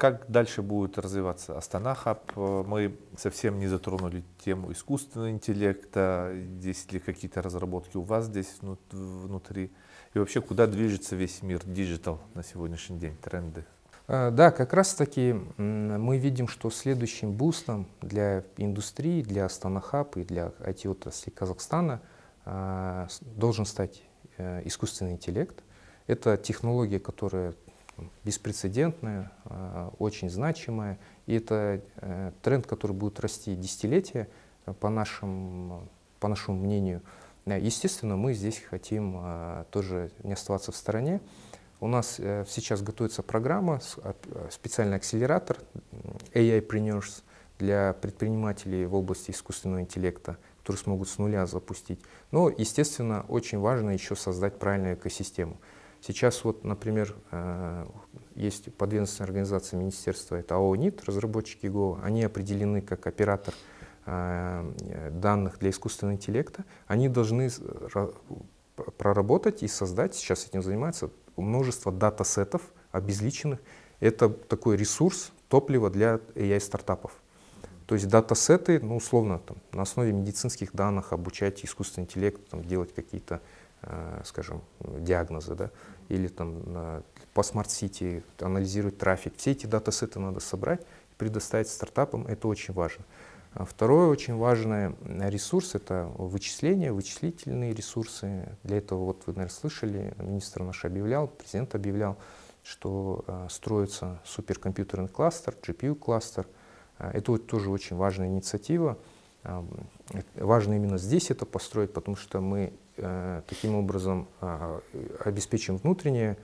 как дальше будет развиваться Астана Хаб? Мы совсем не затронули тему искусственного интеллекта, есть ли какие-то разработки у вас здесь внутри? И вообще, куда движется весь мир digital на сегодняшний день, тренды? Э, да, как раз таки мы видим, что следующим бустом для индустрии, для Astana Hub и для IT-отрасли Казахстана э, должен стать Э, искусственный интеллект. Это технология, которая беспрецедентная, э, очень значимая, и это э, тренд, который будет расти десятилетия, по, нашим, по нашему мнению. Естественно, мы здесь хотим тоже не оставаться в стороне. У нас сейчас готовится программа, специальный акселератор AI-Preneurs для предпринимателей в области искусственного интеллекта – которые смогут с нуля запустить. Но, естественно, очень важно еще создать правильную экосистему. Сейчас вот, например, э, есть подведомственная организация министерства, это АО НИТ, разработчики ГО, они определены как оператор э, данных для искусственного интеллекта. Они должны проработать и создать, сейчас этим занимается множество датасетов обезличенных. Это такой ресурс, топливо для AI-стартапов. То есть датасеты, ну, условно, там, на основе медицинских данных обучать искусственный интеллект, там, делать какие-то, э, скажем, диагнозы, да, или там на, по smart city анализировать трафик. Все эти датасеты надо собрать и предоставить стартапам, это очень важно. А второй очень важный ресурс — это вычисления, вычислительные ресурсы. Для этого, вот вы, наверное, слышали, министр наш объявлял, президент объявлял, что э, строится суперкомпьютерный кластер, GPU-кластер — это вот тоже очень важная инициатива. А, важно именно здесь это построить, потому что мы э, таким образом а, обеспечим внутреннюю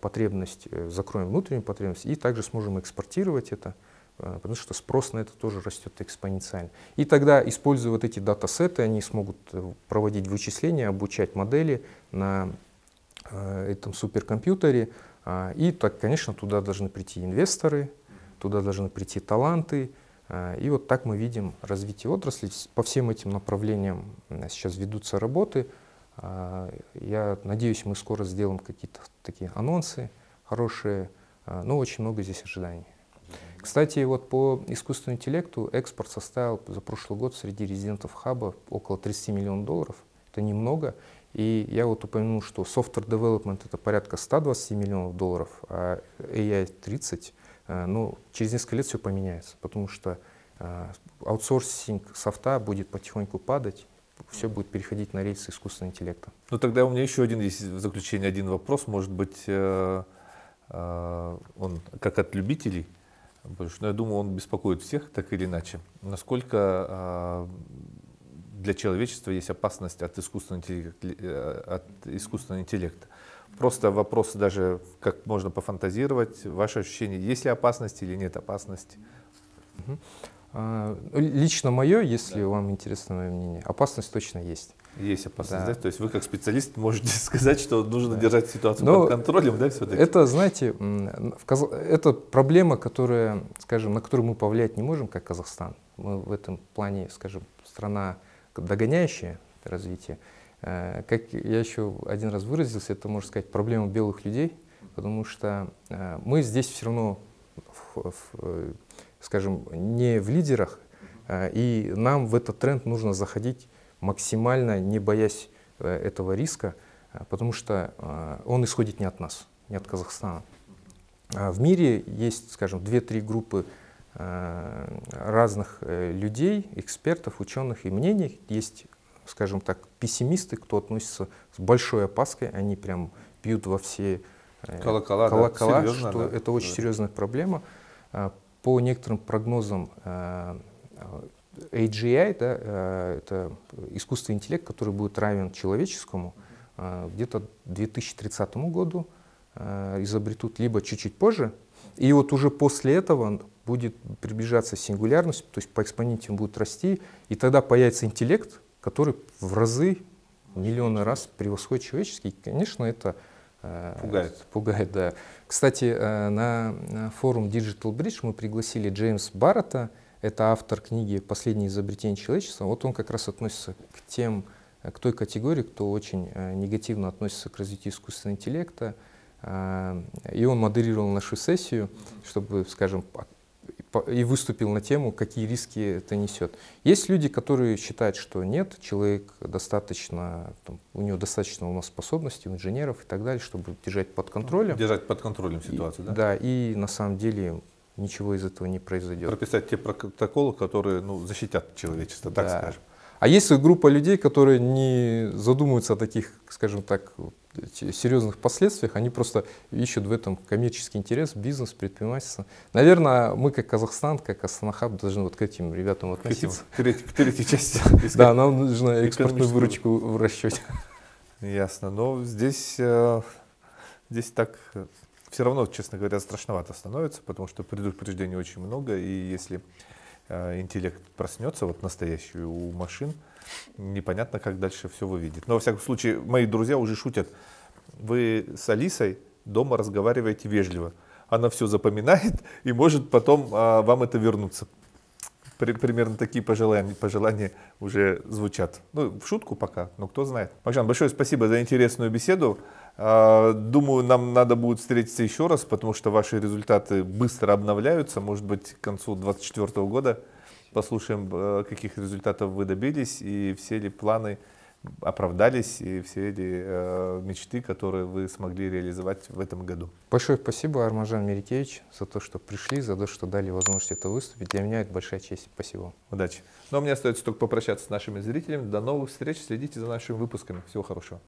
потребность, э, закроем внутреннюю потребность и также сможем экспортировать это, потому что спрос на это тоже растет экспоненциально. И тогда, используя вот эти датасеты, они смогут э, проводить вычисления, обучать модели на этом суперкомпьютере. И, так, конечно, туда должны прийти инвесторы, туда должны прийти таланты. А, и вот так мы видим развитие отрасли. По всем этим направлениям сейчас ведутся работы. А, я надеюсь, мы скоро сделаем какие-то такие анонсы хорошие. а, но очень много здесь ожиданий. Кстати, вот по искусственному интеллекту экспорт составил за прошлый год среди резидентов хаба около 30 миллионов долларов. Это немного. И я вот упомянул, что software development это порядка 120 миллионов долларов, а AI 30. Но ну, через несколько лет все поменяется, потому что а, аутсорсинг софта будет потихоньку падать, все будет переходить на рельсы искусственного интеллекта. Ну тогда у меня еще один есть в заключение один вопрос, может быть, э, э, он как от любителей, потому что ну, я думаю, он беспокоит всех так или иначе. Насколько э, для человечества есть опасность от искусственного интеллекта? От искусственного интеллекта? Просто вопрос даже, как можно пофантазировать, ваше ощущение, есть ли опасность или нет опасности? Угу. А, лично мое, если да. вам интересно мое мнение, опасность точно есть. Есть опасность, да. да? То есть вы как специалист можете сказать, что нужно да. держать ситуацию Но под контролем, да, все-таки? Это, знаете, это проблема, которая, скажем, на которую мы повлиять не можем, как Казахстан. Мы в этом плане, скажем, страна догоняющая развитие. Э, как я еще один раз выразился, это, можно сказать, проблема белых людей, потому что э, мы здесь все равно в, в, скажем, не в лидерах, а, и нам в этот тренд нужно заходить максимально, не боясь э, этого риска, а, потому что а, он исходит не от нас, не от Казахстана. В мире есть, скажем, две-три группы разных э, людей, экспертов, ученых и мнений. Есть, скажем так, пессимисты, кто относится с большой опаской, они прям бьют во все э, колокола, колокола да, серьезно, что да. это очень серьезная проблема по некоторым прогнозам э, AGI, да, э, это искусственный интеллект, который будет равен человеческому, э, где-то к 2030 году изобретут либо чуть-чуть позже, и вот уже после этого будет приближаться сингулярность, то есть по экспоненте он будет расти, и тогда появится интеллект, который в разы, миллионы раз превосходит человеческий. И, конечно, это пугает. Пугает, да. Кстати, э, на форум Digital Bridge мы пригласили Джеймс Баррета, это автор книги «Последнее изобретение человечества». Вот он как раз относится к тем, э, к той категории, кто очень э, негативно относится к развитию искусственного интеллекта. И он модерировал нашу сессию, чтобы, скажем, и выступил на тему, какие риски это несет. Есть люди, которые считают, что нет, человек достаточно, там, у него достаточно у нас способностей, у инженеров и так далее, чтобы держать под контролем. Держать под контролем ситуацию, и, да? Да, и на самом деле ничего из этого не произойдет. Прописать те протоколы, которые ну, защитят человечество, так да. скажем. А есть группа людей, которые не задумываются о таких, скажем так, серьезных последствиях, они просто ищут в этом коммерческий интерес, бизнес, предпринимательство. Наверное, мы как Казахстан, как Астанахаб должны вот к этим ребятам относиться. К, этим, к третьей части. Да, нам нужно экспортную выручку в расчете. Ясно. Но здесь, э, здесь так все равно, честно говоря, страшновато становится, потому что предупреждений очень много, и если Э, интеллект проснется, вот настоящий у машин, непонятно, как дальше все выведет. Но, во всяком случае, мои друзья уже шутят, вы с Алисой дома разговариваете вежливо. Она все запоминает и может потом а, вам это вернуться. При, примерно такие пожелания, пожелания уже звучат. Ну, в шутку пока, но кто знает. Макжан, большое спасибо за интересную беседу. А, думаю, нам надо будет встретиться еще раз, потому что ваши результаты быстро обновляются. Может быть, к концу 2024 года послушаем, э, каких результатов вы добились и все ли планы оправдались и все ли э, мечты, которые вы смогли реализовать в этом году. Большое спасибо, Армажан Мерикевич, за то, что пришли, за то, что дали возможность это выступить. Для меня это большая честь. Спасибо. Удачи. Ну а мне остается только попрощаться с нашими зрителями. До новых встреч. Следите за нашими выпусками. Всего хорошего.